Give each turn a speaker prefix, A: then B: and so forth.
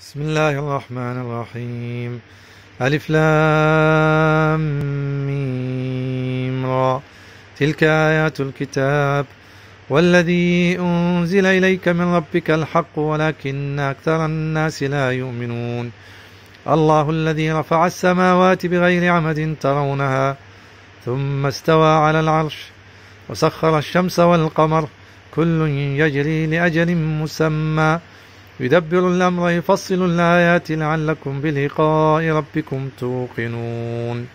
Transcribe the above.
A: بسم الله الرحمن الرحيم. ألف لام ميم را. تلك آيات الكتاب. والذي أنزل إليك من ربك الحق ولكن أكثر الناس لا يؤمنون. الله الذي رفع السماوات بغير عمد ترونها ثم استوى على العرش وسخر الشمس والقمر. كل يجري لأجل مسمى. يدبر الأمر يفصل الآيات لعلكم بلقاء ربكم توقنون.